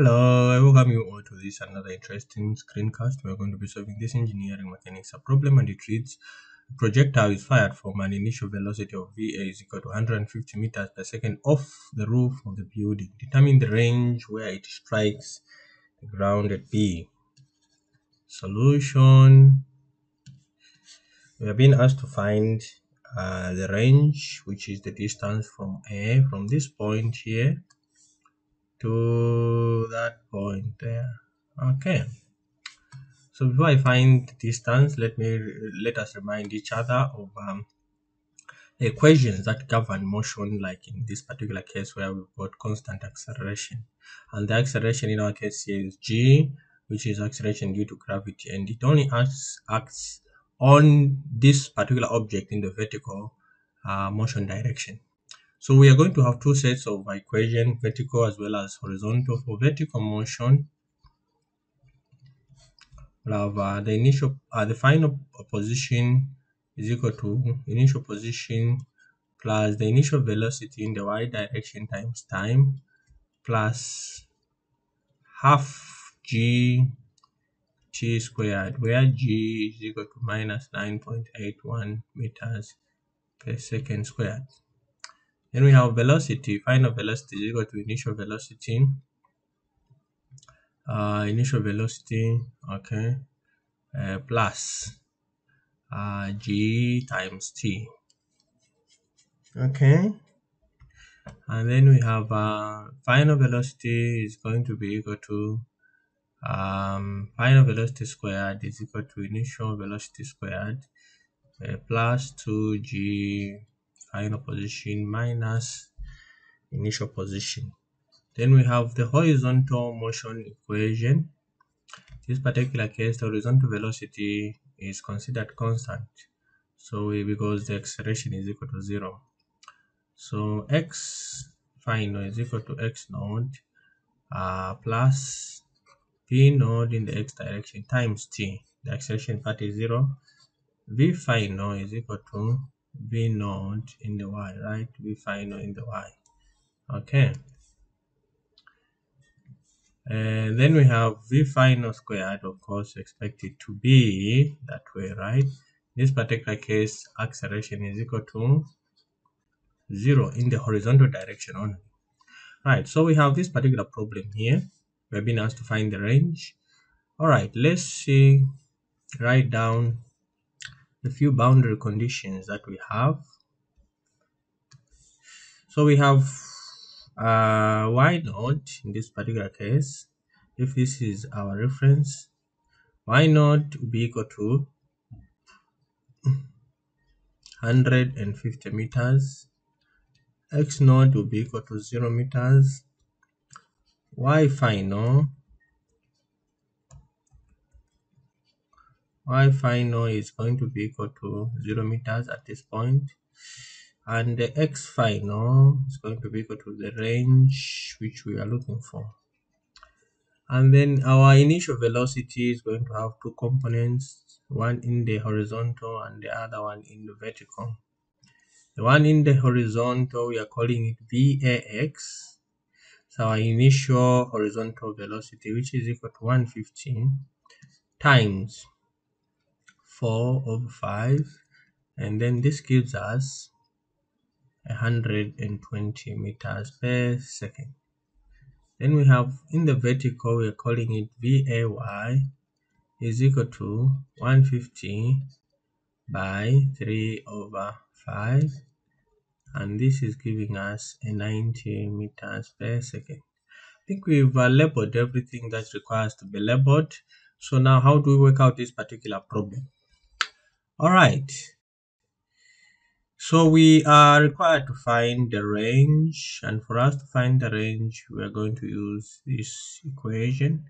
Hello, I welcome you all to this another interesting screencast. We're going to be solving this engineering mechanics a problem and it reads a projectile is fired from an initial velocity of VA is equal to 150 meters per second off the roof of the building. Determine the range where it strikes the ground at B. Solution. We are being asked to find uh, the range, which is the distance from A, from this point here to that point there okay. So before i find distance let me let us remind each other of um, equations that govern motion like in this particular case where we've got constant acceleration. And the acceleration in our case is g which is acceleration due to gravity. And it only acts, acts on this particular object in the vertical uh, motion direction so we are going to have two sets of equation, vertical as well as horizontal. For vertical motion, we'll have uh, the initial, uh, the final position is equal to initial position plus the initial velocity in the y direction times time plus half g t squared where g is equal to minus 9.81 meters per second squared. Then we have velocity, final velocity is equal to initial velocity. Uh, initial velocity, okay, uh, plus uh, g times t. Okay, and then we have uh, final velocity is going to be equal to um, final velocity squared is equal to initial velocity squared uh, plus 2g final position minus initial position. Then we have the horizontal motion equation. This particular case, the horizontal velocity is considered constant. So because the acceleration is equal to zero. So x final is equal to x naught uh, plus v naught in the x direction times t. The acceleration part is zero. v final is equal to v naught in the y right? V final in the y. Okay. And then we have v final squared of course expected to be that way right? This particular case acceleration is equal to zero in the horizontal direction only. Right so we have this particular problem here. We've been asked to find the range. All right let's see write down a few boundary conditions that we have. So we have uh, y naught in this particular case, if this is our reference, y naught will be equal to 150 meters, x naught will be equal to 0 meters, y final y final is going to be equal to 0 meters at this point. And the x final is going to be equal to the range which we are looking for. And then our initial velocity is going to have two components one in the horizontal and the other one in the vertical. The one in the horizontal we are calling it vax so our initial horizontal velocity which is equal to 115 times 4 over 5 and then this gives us 120 meters per second then we have in the vertical we are calling it VAY is equal to 150 by 3 over 5 and this is giving us a 90 meters per second. I think we've uh, labeled everything that requires to be labeled. So now how do we work out this particular problem? All right. So we are required to find the range and for us to find the range we are going to use this equation.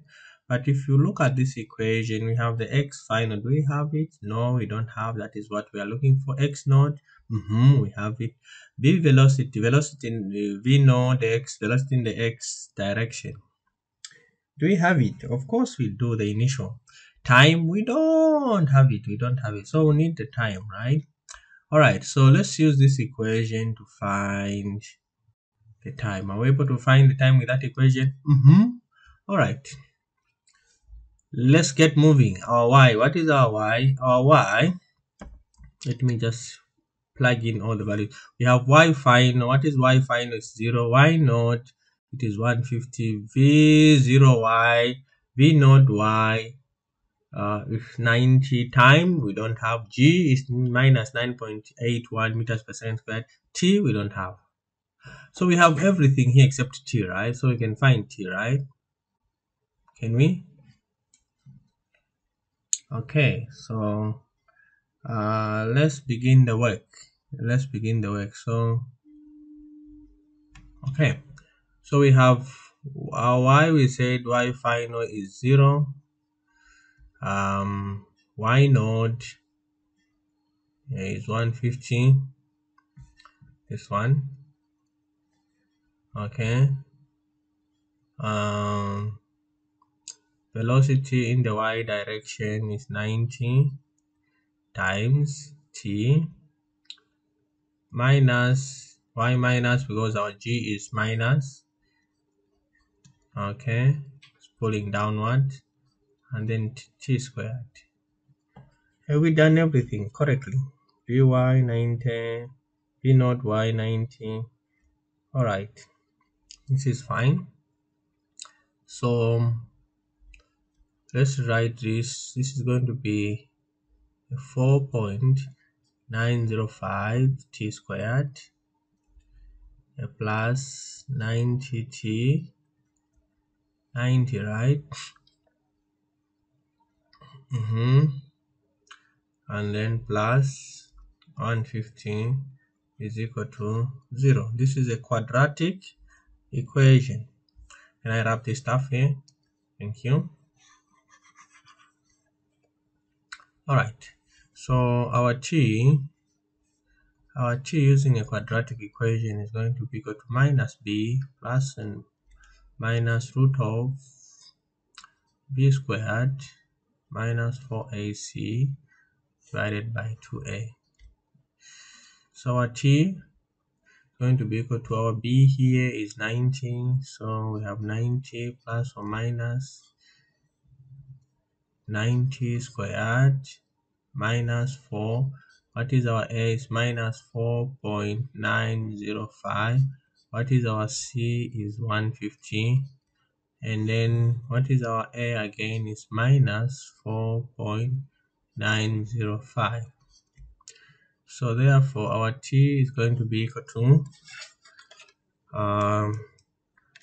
But if you look at this equation we have the x final. Do we have it? No we don't have that is what we are looking for x naught. Mm -hmm, we have it. V velocity, velocity in the V naught, the x, velocity in the x direction. Do we have it? Of course we do the initial time we don't have it we don't have it so we need the time right all right so let's use this equation to find the time are we able to find the time with that equation mm -hmm. All right. Let's get moving. Our y. What is our y? Our y. Let me just plug in all the values. We have y final. What is y final? It's 0. y naught. It is 150. v0y. v naught y. Uh, if 90 time, we don't have g is minus 9.81 meters per second squared. t, we don't have. So we have everything here except t, right? So we can find t, right? Can we? Okay, so uh, let's begin the work. Let's begin the work. So, okay, so we have our y. We said y final is zero. Um, y naught is 150. This one. Okay. Um velocity in the y direction is 90 times t minus y minus because our g is minus. Okay. It's pulling downward and then t squared. Have we done everything correctly? Vy 90 v naught y 90 all right. This is fine. So let's write this. This is going to be 4.905 t squared plus 90t 90 right mm -hmm. and then plus 115 is equal to 0 this is a quadratic equation. Can I wrap this stuff here? Thank you. Alright, so our t, our t using a quadratic equation is going to be equal to minus b plus and minus root of b squared minus 4ac divided by 2a. So our t going to be equal to our b here is 90 so we have 90 plus or minus 90 squared minus 4 what is our a is minus 4.905 what is our c is 150 and then what is our a again is minus 4.905 so therefore our t is going to be equal to um,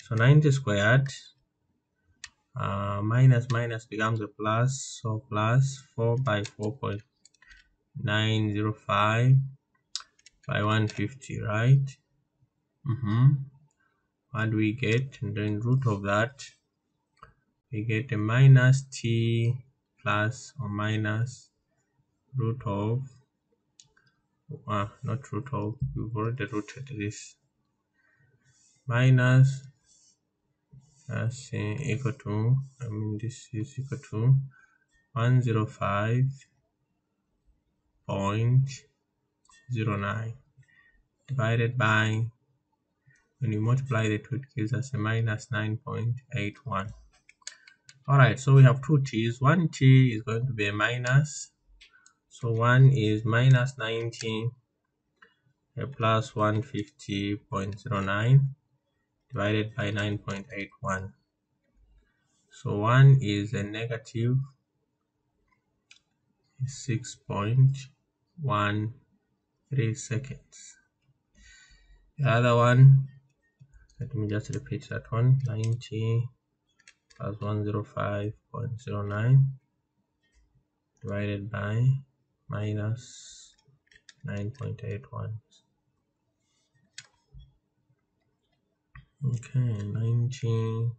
so 90 squared uh, minus minus becomes a plus so plus 4 by 4.905 by 150 right mm -hmm. What do we get and then root of that we get a minus t plus or minus root of ah not root of we've already rooted this. Minus let's say equal to i mean this is equal to 105.09 divided by when you multiply two it gives us a minus 9.81 all right so we have two t's one t is going to be a minus so 1 is minus 90 uh, plus 150.09 divided by 9.81. So 1 is a negative 6.13 seconds. The other one, let me just repeat that one. 90 plus 105.09 divided by minus 9.81 okay 90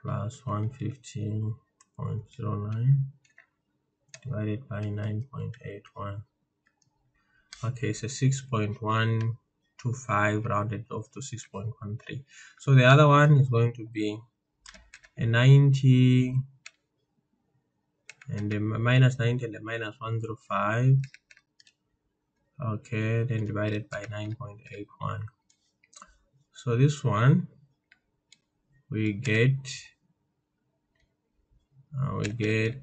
plus 115.09 divided by 9.81 okay so 6.125 rounded off to 6.13 so the other one is going to be a 90 and the minus 90 and the minus 105 okay then divided by 9.81 so this one we get uh, we get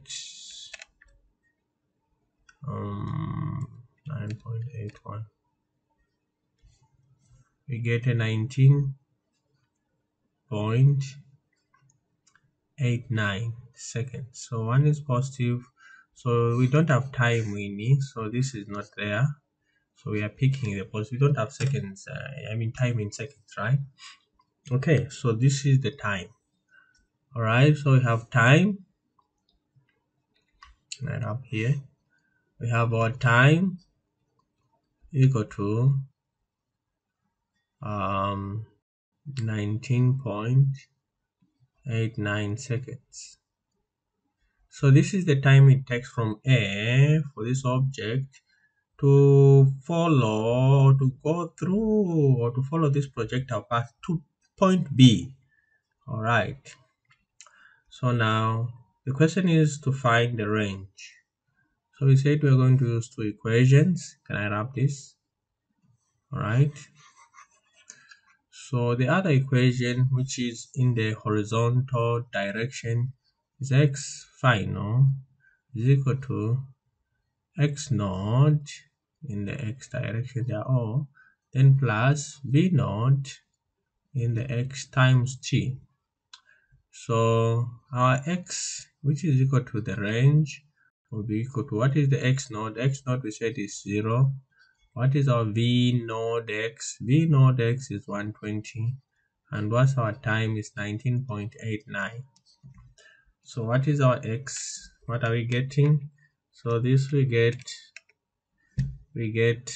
um 9.81 we get a 19.89 seconds. So one is positive. So we don't have time winning so this is not there. So we are picking the positive we don't have seconds uh, i mean time in seconds right? Okay so this is the time. All right so we have time. Right up here. We have our time. Equal to um 19.89 seconds so this is the time it takes from a for this object to follow to go through or to follow this projectile path to point b all right so now the question is to find the range so we said we're going to use two equations. Can I wrap this? All right. So the other equation, which is in the horizontal direction, is x final is equal to x naught in the x direction they are all then plus v naught in the x times t. So our x which is equal to the range will be equal to what is the x naught? x naught we said is 0 what is our v node x? V node x is 120 and what's our time is 19.89 so what is our x? What are we getting? So this we get we get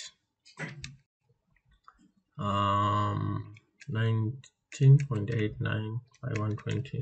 um 19.89 by 120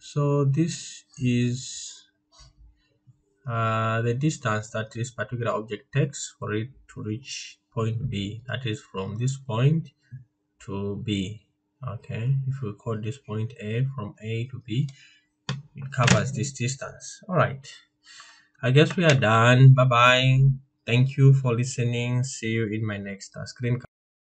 so this is uh, the distance that this particular object takes for it to reach point B. That is from this point to B. Okay if we call this point A from A to B it covers this distance. All right. I guess we are done. Bye bye thank you for listening. See you in my next uh, screen